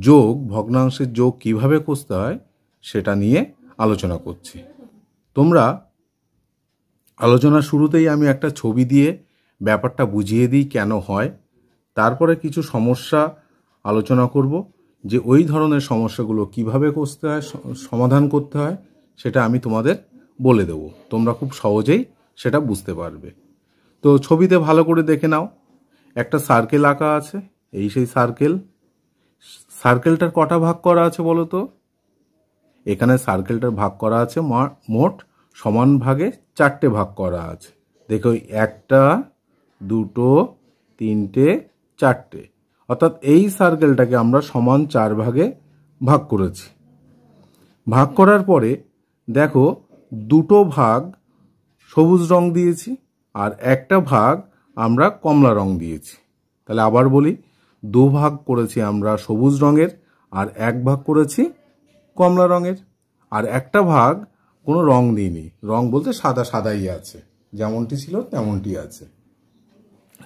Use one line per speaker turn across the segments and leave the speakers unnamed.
যোগ, ভগ্নাংশের যোগ কীভাবে কষতে হয় সেটা নিয়ে আলোচনা করছি। তোমরা আলোচনার শুরুতেই আমি একটা ছবি দিয়ে ব্যাপারটা বুঝিয়ে দিই কেন হয়। তারপরে কিছু সমস্যা আলোচনা করব যে ওই ধরনের সমস্যাগুলো কীভাবে কষতে হয় সমাধান করতে হয় সেটা আমি তোমাদের বলে দেব। তোমরা খুব সহজেই সেটা বুঝতে পারবে। তো ছবিতে ভালো করে দেখে নাও। একটা সার্কেল আঁকা আছে, এই সেই সার্কেল সার্কেলটার কটা ভাগ করা আছে বলো তো? এখানে সার্কেলটার ভাগ করা আছে মোট সমান ভাগে চারটে ভাগ করা আছে। দেখো, একটা, দুটো, তিনটে, চারটে। অর্থাৎ এই সার্কেলটাকে আমরা সমান চার ভাগে ভাগ করেছি। ভাগ করার পরে দেখো, দুটো ভাগ সবুজ রং দিয়েছি আর একটা ভাগ আমরা কমলা রং দিয়েছি। তাহলে আবার বলি দু ভাগ করেছি আমরা সবুজ রঙের, আর এক ভাগ করেছি কমলা রঙের। আর একটা ভাগ কোনো রং দিইনি। রং বলতে সাদা সাদাই আছে। যেমনটি ছিল, তেমনটি আছে।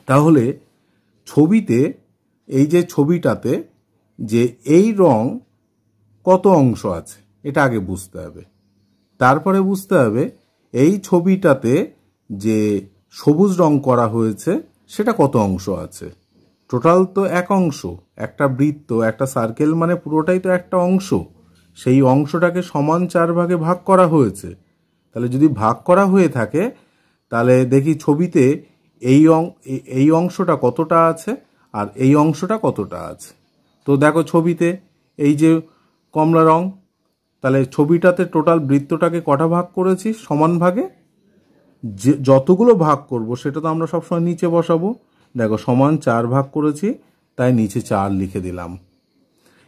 তাহলে ছবিতে, এই যে ছবিটাতে যে এই রং কত অংশ আছে, এটা আগে বুঝতে হবে। তারপরে বুঝতে হবে, এই ছবিটাতে যে সবুজ রং করা হয়েছে, সেটা কত অংশ আছে? টোটাল তো এক অংশ, একটা বৃত্ত, একটা সার্কেল মানে পুরোটাই তো একটা অংশ। সেই অংশটাকে সমান চার ভাগে ভাগ করা হয়েছে। তাহলে যদি ভাগ করা হয়ে থাকে, তাহলে দেখি ছবিতে এই অং, এই অংশটা কতটা আছে আর এই অংশটা কতটা আছে। তো দেখো ছবিতে এই যে কমলা রং, তাহলে ছবিটাতে টোটাল বৃত্তটাকে কটা ভাগ করেছি? সমান ভাগে? যে, যতগুলো ভাগ করব, সেটা তো আমরা সবসময় নিচে বসাবো। দেখো, সমান চার ভাগ করেছি, তাই নিচে চার লিখে দিলাম।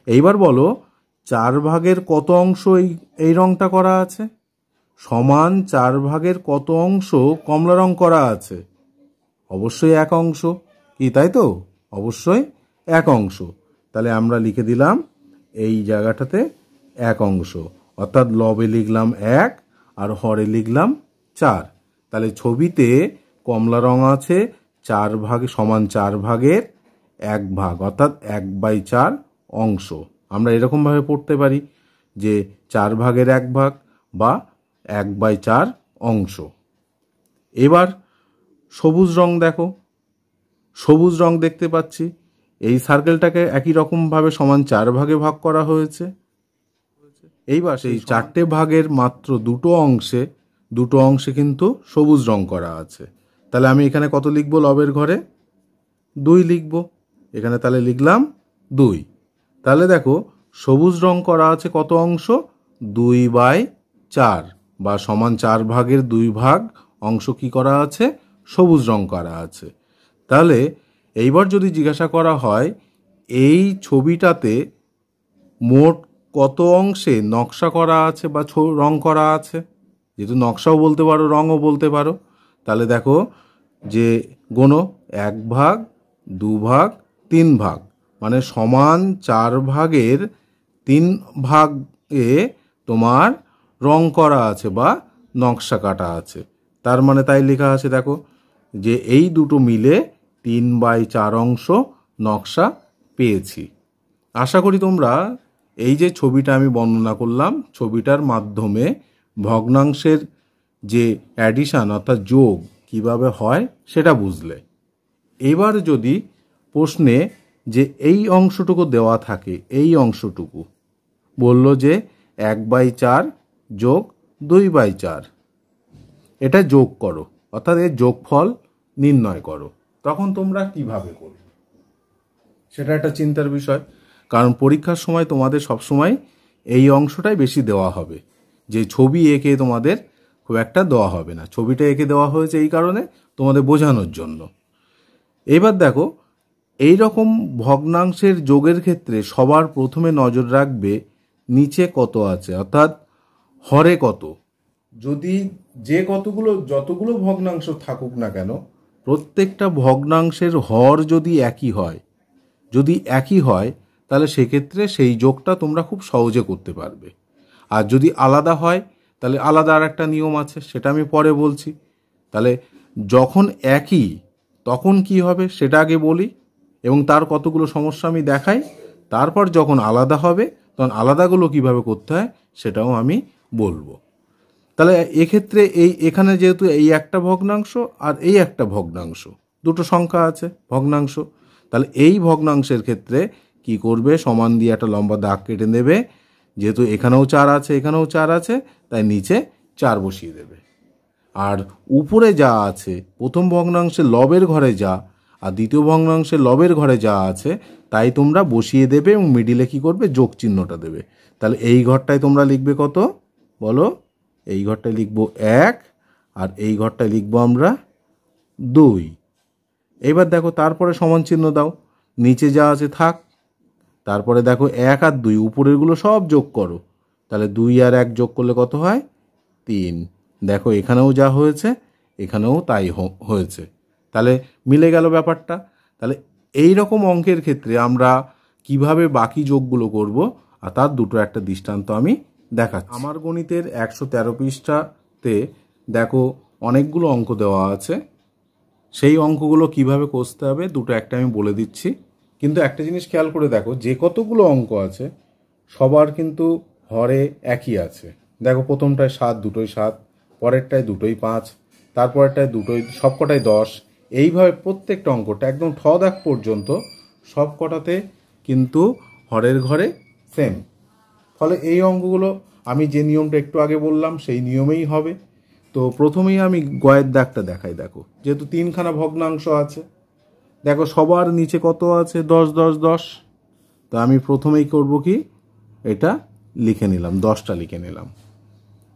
এইবার বলো, চার ভাগের কত অংশ এই এই রংটা করা আছে? সমান চার ভাগের কত অংশ কমলা রং করা আছে? অবশ্যই এক অংশ। কি, তাই তো? অবশ্যই এক অংশ। তাহলে আমরা লিখে দিলাম, এই জায়গাটাতে এক অংশ। অর্থাৎ লবে লিখলাম এক, আর হরে লিখলাম চার। তাহলে ছবিতে কমলা রং আছে চার ভাগে সমান চার ভাগের এক ভাগ, অর্থাৎ এক বাই চার অংশ। আমরা এরকমভাবে পড়তে পারি যে চার ভাগের এক ভাগ বা এক বাই চার অংশ। এবার সবুজ রং দেখো। সবুজ রং দেখতে পাচ্ছি। এই সার্কেলটাকে একই রকমভাবে সমান চার ভাগে ভাগ করা হয়েছে। এইবার সেই চারটে ভাগের মাত্র দুটো অংশে দুটো অংশে কিন্তু সবুজ রং করা আছে। তাহলে আমি এখানে কত লিখব? লবের ঘরে? দুই লিখব। এখানে তাহলে লিখলাম দুই। তাহলে দেখো, সবুজ রং করা আছে কত অংশ? দুই বাই চার বা সমান চার ভাগের দুই ভাগ অংশ কি করা আছে? সবুজ রং করা আছে। তাহলে এইবার যদি জিজ্ঞাসা করা হয়, এই ছবিটাতে মোট কত অংশে নকশা করা আছে বা রং করা আছে? যেহেতু নকশাও বলতে পারো, রঙও বলতে পারো। তাহলে দেখো যে গোনো এক ভাগ, দু ভাগ, তিন ভাগ। মানে সমান চার ভাগের তিন ভাগে তোমার রং করা আছে বা নকশা কাটা আছে। তার মানে তাই লেখা আছে, দেখো, যে এই দুটো মিলে তিন বাই চার অংশ নকশা পেয়েছি। আশা করি তোমরা এই যে ছবিটা আমি বর্ণনা করলাম, ছবিটার মাধ্যমে ভগ্নাংশের যে অ্যাডিশান অর্থাৎ যোগ কীভাবে হয় সেটা বুঝলে। এবার যদি প্রশ্নে যে এই অংশটুকু দেওয়া থাকে, এই অংশটুকু, বলল যে এক বাই চার যোগ দুই বাই চার, এটা যোগ করো, অর্থাৎ এর যোগফল নির্ণয় করো, তখন তোমরা কীভাবে করবে? সেটা একটা চিন্তার বিষয়। কারণ পরীক্ষার সময় তোমাদের সবসময় এই অংশটাই বেশি দেওয়া হবে। যে ছবি এঁকে তোমাদের খুব একটা দেওয়া হবে না। ছবিটা এঁকে দেওয়া হয়েছে এই কারণে তোমাদের বোঝানোর জন্য। এবার দেখো এই রকম ভগ্নাংশের যোগের ক্ষেত্রে সবার প্রথমে নজর রাখবে নিচে কত আছে, অর্থাৎ হরে কত। যদি যে কতগুলো, যতগুলো ভগ্নাংশ থাকুক না কেন, প্রত্যেকটা ভগ্নাংশের হর যদি একই হয়, যদি একই হয়, তাহলে সেক্ষেত্রে সেই যোগটা তোমরা খুব সহজে করতে পারবে। আর যদি আলাদা হয় তাহলে আলাদা আর একটা নিয়ম আছে, সেটা আমি পরে বলছি। তাহলে যখন একই, তখন কি হবে সেটা আগে বলি, এবং তার কতগুলো সমস্যা আমি দেখাই, তারপর যখন আলাদা হবে, তখন আলাদাগুলো কীভাবে করতে হয়, সেটাও আমি বলব। তাহলে এক্ষেত্রে এই, এখানে যেহেতু এই একটা ভগ্নাংশ আর এই একটা ভগ্নাংশ, দুটো সংখ্যা আছে, ভগ্নাংশ। তাহলে এই ভগ্নাংশের ক্ষেত্রে কি করবে, সমান দিয়ে একটা লম্বা দাগ কেটে নেবে যেহেতু এখানেও চার আছে, এখানেও চার আছে, তাই নিচে চার বসিয়ে দেবে। আর উপরে যা আছে, প্রথম ভগ্নাংশে লবের ঘরে যা, আর দ্বিতীয় ভগ্নাংশে লবের ঘরে যা আছে, তাই তোমরা বসিয়ে দেবে এবং মিডিলে কি করবে? যোগ চিহ্নটা দেবে। তাহলে এই ঘরটায় তোমরা লিখবে কত? বলো, এই ঘরটায় লিখব এক, আর এই ঘরটায় লিখব আমরা দুই। এবার দেখো, তারপরে সমান চিহ্ন দাও। নিচে যা আছে থাক তারপরে দেখো এক আর দুই, উপরেরগুলো সব যোগ করো। তাহলে দুই আর এক যোগ করলে কত হয়? তিন। দেখো এখানেও যা হয়েছে, এখানেও তাই হয়েছে। তাহলে মিলে গেল ব্যাপারটা। তাহলে এই রকম অঙ্কের ক্ষেত্রে আমরা কীভাবে বাকি যোগগুলো করব? আর তার দুটো একটা দৃষ্টান্ত আমি দেখাচ্ছি। আমার গণিতের একশো তেরো পৃষ্ঠাতে দেখো অনেকগুলো অঙ্ক দেওয়া আছে। সেই অঙ্কগুলো কীভাবে কষতে হবে, দুটো একটা আমি বলে দিচ্ছি। কিন্তু একটা জিনিস খেয়াল করে দেখো, যে কতগুলো অঙ্ক আছে, সবার কিন্তু হরে একই আছে। দেখো, প্রথমটায় সাত দুটোই সাত, পরেরটায় দুটোই পাঁচ, তারপরেরটায় দুটোই সবকটাই দশ। এইভাবে প্রত্যেকটা অঙ্কটা একদম ঠ দাগ পর্যন্ত সব কটাতে কিন্তু হরের ঘরে সেম ফলে এই অঙ্কগুলো, আমি যে নিয়মটা একটু আগে বললাম, সেই নিয়মেই হবে। তো প্রথমেই আমি গয়ের দাগটা দেখাই, দেখো। যেহেতু তিনখানা ভগ্নাংশ আছে দেখো সবার নিচে কত আছে? দশ দশ দশ। তো আমি প্রথমেই করব কি? এটা লিখে নিলাম, দশটা লিখে নিলাম।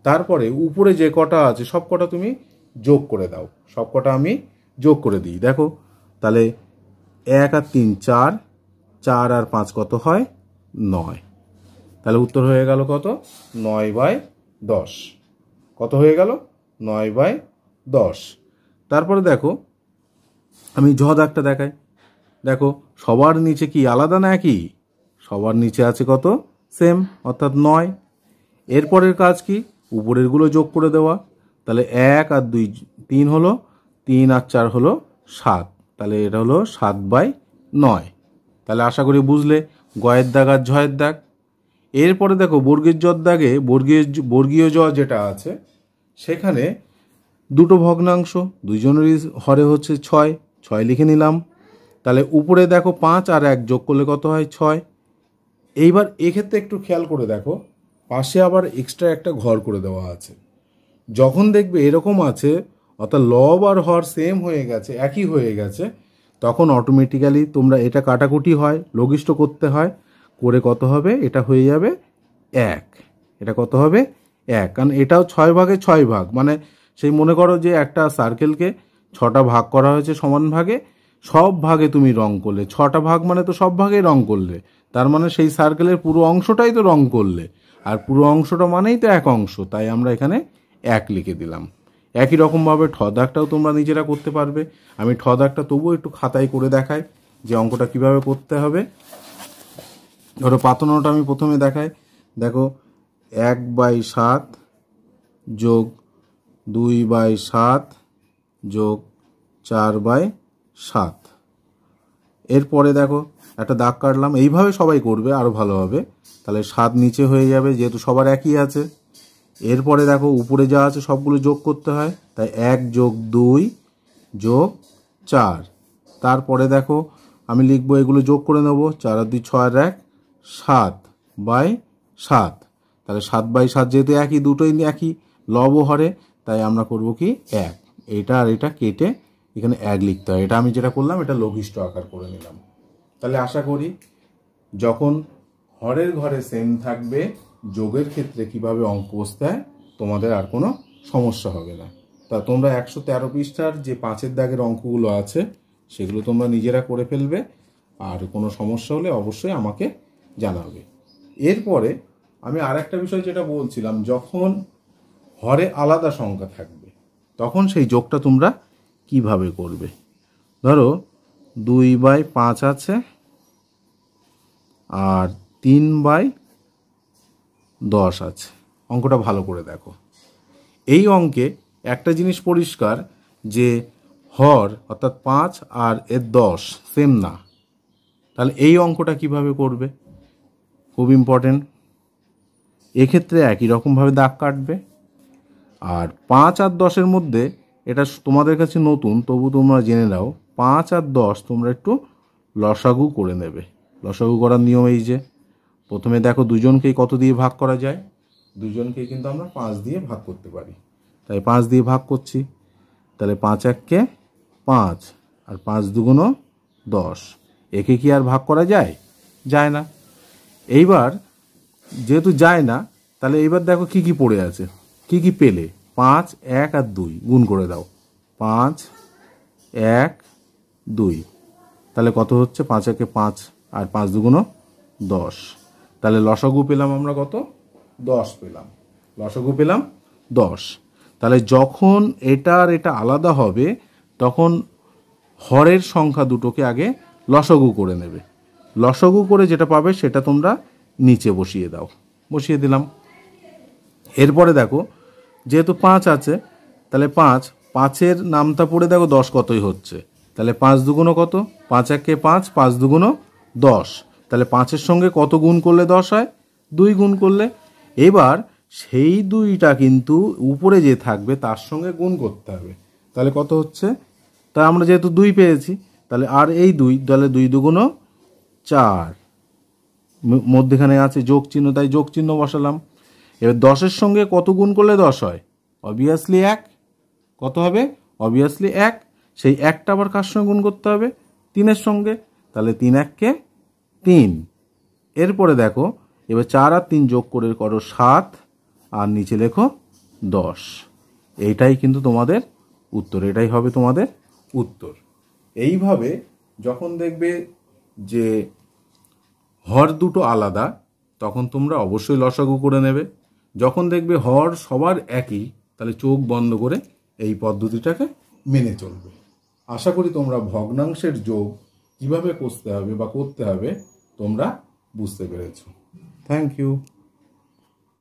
তারপরে উপরে যে কটা আছে, সব কটা তুমি যোগ করে দাও। সব কটা আমি যোগ করে দিই। দেখো, তাহলে এক আর তিন চার চার আর পাঁচ কত হয়? নয়। তাহলে উত্তর হয়ে গেল কত? নয় বাই দশ। কত হয়ে গেল? নয় বাই দশ। তারপরে দেখো আমি ঝ দাগটা দেখাই। দেখো, সবার নিচে কি আলাদা না একই সবার নিচে আছে কত? সেম, অর্থাৎ নয়। এরপরের কাজ কি? উপরেরগুলো যোগ করে দেওয়া। তাহলে এক আর দুই, তিন হলো, তিন আর চার হলো সাত। তাহলে এটা হলো সাত বাই নয়। তাহলে আশা করি বুঝলে, গয়ের দাগ আর ঝয়ের দাগ। এরপরে দেখো, বর্গের জর দাগে বর্গীয় বর্গীয় জ যেটা আছে, সেখানে দুটো ভগ্নাংশ, দুইজনেরই হরে হচ্ছে ছয়। ছয় লিখে নিলাম। তাহলে উপরে দেখো পাঁচ আর এক যোগ করলে কত হয়? ছয়। এইবার এক্ষেত্রে একটু খেয়াল করে দেখো, পাশে আবার এক্সট্রা একটা ঘর করে দেওয়া আছে। যখন দেখবে এরকম আছে, অর্থাৎ লব আর হর সেম হয়ে গেছে, একই হয়ে গেছে, তখন অটোমেটিক্যালি তোমরা এটা কাটাকুটি হয়, লঘিষ্ঠ করতে হয়, করে কত হবে? এটা হয়ে যাবে এক। এটা কত হবে? এক। কারণ এটাও ছয় ভাগে ছয় ভাগ। মানে সেই মনে করো যে একটা সার্কেলকে ছটা ভাগ করা হয়েছে সমান ভাগে, সব ভাগে তুমি রং করলে। ছটা ভাগ মানে তো সব ভাগে রং করলে। তার মানে সেই সার্কেলের পুরো অংশটাই তো রং করলে। আর পুরো অংশটা মানেই তো এক অংশ, তাই আমরা এখানে এক লিখে দিলাম। একই রকমভাবে ঠ দাগটাও তোমরা নিজেরা করতে পারবে। আমি ঠ দাগটা তবুও একটু খাতায় করে দেখাই যে অঙ্কটা কীভাবে করতে হবে। ধরো পাতনোটা আমি প্রথমে দেখাই। দেখো, এক বাই সাত যোগ দুই বাই সাত যোগ চার বাই সাত। এরপরে দেখো, একটা দাগ কাটলাম। এইভাবে সবাই করবে আরও ভালো হবে। তাহলে সাত নিচে হয়ে যাবে, যেহেতু সবার একই আছে। এরপরে দেখো, উপরে যা আছে, সবগুলো যোগ করতে হয়। তাই এক যোগ দুই যোগ চার। তারপরে দেখো, আমি লিখব, এগুলো যোগ করে নেব। চার আর দুই, ছয় এক, সাত বাই সাত। তাহলে সাত বাই সাত যেহেতু একই, দুটোই একই লব হরে, তাই আমরা করব কি এক। এটা আর এটা কেটে এখানে এক লিখতে হয়। এটা আমি যেটা করলাম, এটা লঘিষ্ঠ আকার করে নিলাম। তাহলে আশা করি যখন হরের ঘরে সেম থাকবে, যোগের ক্ষেত্রে কীভাবে অঙ্ক হয়, তোমাদের আর কোনো সমস্যা হবে না। তা তোমরা একশো তেরো পৃষ্ঠার যে পাঁচের দাগের অঙ্কগুলো আছে, সেগুলো তোমরা নিজেরা করে ফেলবে। আর কোনো সমস্যা হলে অবশ্যই আমাকে জানাবে। এরপরে আমি আর একটা বিষয় যেটা বলছিলাম, যখন হরে আলাদা সংখ্যা থাকবে তখন সেই যোগটা তোমরা কীভাবে করবে? ধরো দুই বাই পাঁচ আছে, আর তিন বাই দশ আছে। অঙ্কটা ভালো করে দেখো। এই অঙ্কে একটা জিনিস পরিষ্কার যে হর অর্থাৎ পাঁচ আর এর দশ সেম না। তাহলে এই অঙ্কটা কীভাবে করবে? খুব ইম্পর্টেন্ট এক্ষেত্রে একই রকমভাবে দাগ কাটবে। আর পাঁচ আর দশের মধ্যে এটা তোমাদের কাছে নতুন, তবু তোমরা জেনে নাও, পাঁচ আর দশ তোমরা একটু লসাগু করে নেবে। লসাগু করার নিয়ম এই যে, প্রথমে দেখো দুজনকেই কত দিয়ে ভাগ করা যায়? দুজনকেই কিন্তু আমরা পাঁচ দিয়ে ভাগ করতে পারি। তাই পাঁচ দিয়ে ভাগ করছি। তাহলে পাঁচ এককে পাঁচ, আর পাঁচ দুগুণ দশ। একে কি আর ভাগ করা যায়? যায় না। এইবার যেহেতু যায় না, তাহলে এইবার দেখো কি কি পড়ে আছে। কি কি পেলে? পাঁচ, এক আর দুই। গুণ করে দাও। পাঁচ, এক, দুই। তাহলে কত হচ্ছে? পাঁচ একে পাঁচ আর পাঁচ দুগুণ দশ। তাহলে লসগু পেলাম আমরা কত? দশ পেলাম। লসাগু পেলাম দশ। তাহলে যখন এটা আর এটা আলাদা হবে, তখন হরের সংখ্যা দুটোকে আগে লসগু করে নেবে। লসগু করে যেটা পাবে, সেটা তোমরা নিচে বসিয়ে দাও। বসিয়ে দিলাম। এরপরে দেখো যেহেতু পাঁচ আছে, তাহলে পাঁচ, পাঁচের নামটা পড়ে দেখো দশ কতই হচ্ছে। তাহলে পাঁচ দুগুণো কত? পাঁচ একে পাঁচ পাঁচ দুগুণো দশ। তাহলে পাঁচের সঙ্গে কত গুণ করলে দশ হয়? দুই গুণ করলে। এবার সেই দুইটা কিন্তু উপরে যে থাকবে, তার সঙ্গে গুণ করতে হবে। তাহলে কত হচ্ছে? তা আমরা যেহেতু দুই পেয়েছি, তাহলে আর এই দুই, তাহলে দুই দুগুণো চার। মধ্যেখানে আছে যোগ চিহ্ন তাই যোগ চিহ্ন বসালাম। এবার দশের সঙ্গে কত গুণ করলে দশ হয়? অবভিয়াসলি এক। কত হবে? অবভিয়াসলি এক। সেই একটা আবার কার সঙ্গে গুণ করতে হবে? তিনের সঙ্গে। তাহলে তিন এককে তিন। এরপরে দেখো, এবার চার আর তিন যোগ করে করো সাত, আর নিচে লেখো দশ। এইটাই কিন্তু তোমাদের উত্তর, এটাই হবে তোমাদের উত্তর। এইভাবে যখন দেখবে যে হর দুটো আলাদা, তখন তোমরা অবশ্যই লসাগু করে নেবে। যখন দেখবে হর সবার একই, তাহলে চোখ বন্ধ করে এই পদ্ধতিটাকে মেনে চলবে। আশা করি তোমরা ভগ্নাংশের যোগ কীভাবে করতে হবে বা করতে হবে তোমরা বুঝতে পেরেছ। Thank you